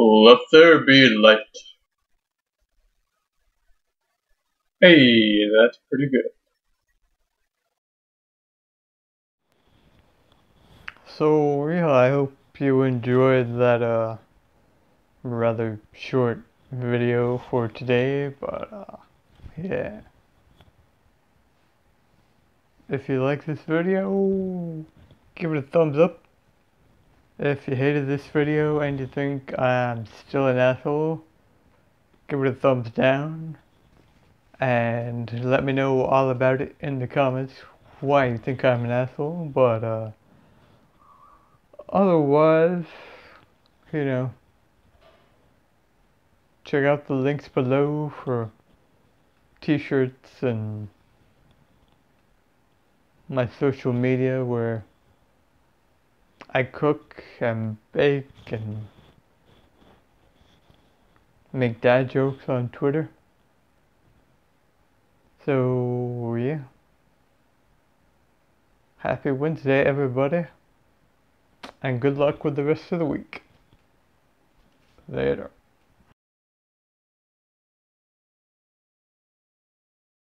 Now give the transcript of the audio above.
Let there be light. Hey, that's pretty good. So yeah, I hope you enjoyed that uh rather short video for today, but uh yeah. If you like this video, give it a thumbs up. If you hated this video and you think I'm still an asshole, give it a thumbs down. And let me know all about it in the comments why you think I'm an asshole, but uh otherwise, you know, check out the links below for t-shirts and my social media where I cook and bake and make dad jokes on Twitter. So, yeah. Happy Wednesday, everybody and good luck with the rest of the week. Later.